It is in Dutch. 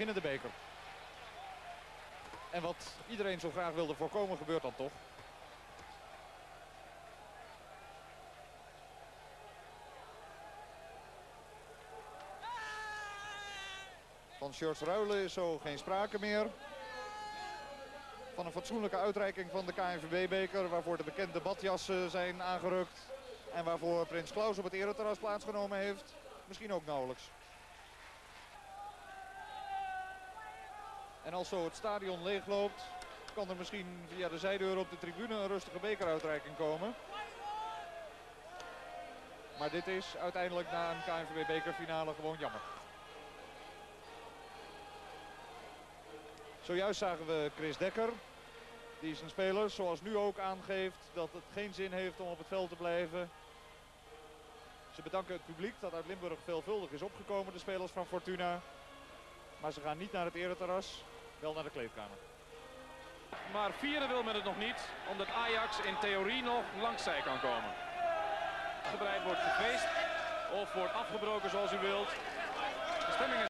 beginnende beker. En wat iedereen zo graag wilde voorkomen gebeurt dan toch. Van shirts ruilen is zo geen sprake meer. Van een fatsoenlijke uitreiking van de KNVB-beker... waarvoor de bekende badjassen zijn aangerukt. En waarvoor Prins Klaus op het ereterras plaatsgenomen heeft. Misschien ook nauwelijks. En als zo het stadion leegloopt... kan er misschien via de zijdeur op de tribune een rustige bekeruitreiking komen. Maar dit is uiteindelijk na een KNVB-bekerfinale gewoon jammer. Zojuist zagen we Chris Dekker. Die zijn speler zoals nu ook aangeeft dat het geen zin heeft om op het veld te blijven. Ze bedanken het publiek dat uit Limburg veelvuldig is opgekomen, de spelers van Fortuna. Maar ze gaan niet naar het ereterras, wel naar de kleedkamer. Maar vieren wil men het nog niet, omdat Ajax in theorie nog langs zij kan komen. Gebreid wordt gefeest of wordt afgebroken zoals u wilt. De stemming is